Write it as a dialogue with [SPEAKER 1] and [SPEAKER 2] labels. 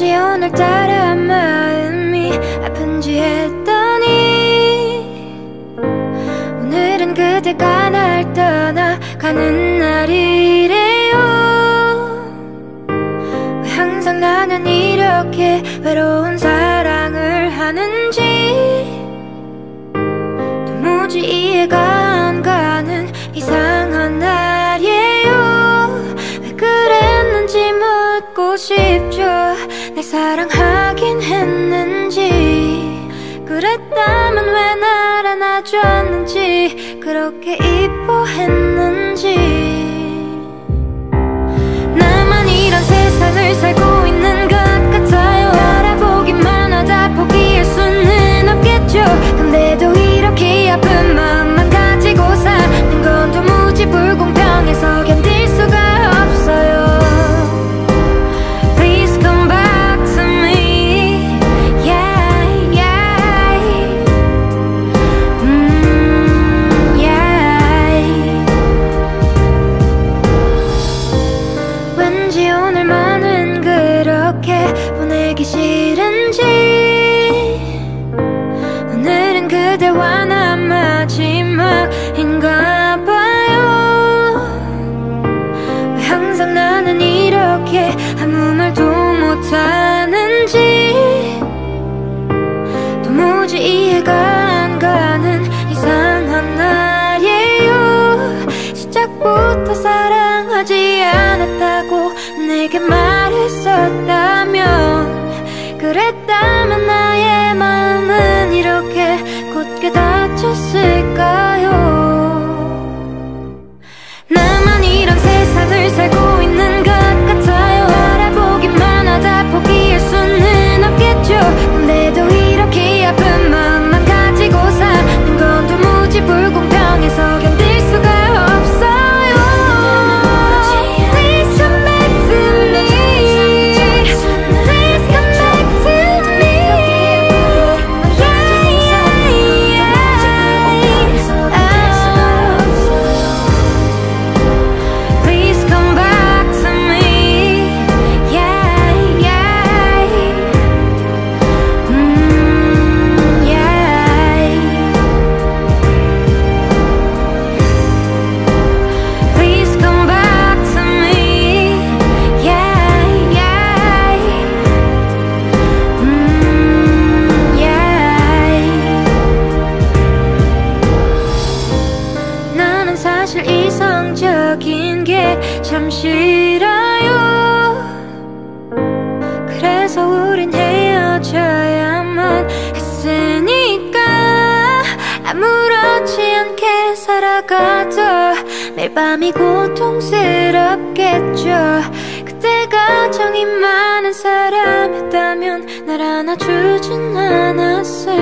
[SPEAKER 1] 왠지 오늘따라 마음이 아픈지 했더니 오늘은 그대가 날 떠나가는 날이래요. 왜 항상 나는 이렇게 외로운 사랑을 하는지 도무지 이해가 안 가는 이상한 날이에요. 왜 그랬는지 묻고 싶죠 날 사랑하긴 했는지 그랬다면 왜 날 안아줬는지 그렇게 이뻐했는지 오늘 이성적인 게 참 싫어요. 그래서 우린 헤어져야만 했으니까 아무렇지 않게 살아가도 매일 밤이 고통스럽겠죠. 그때가 정이 많은 사람이었다면 날 안아주진 않았어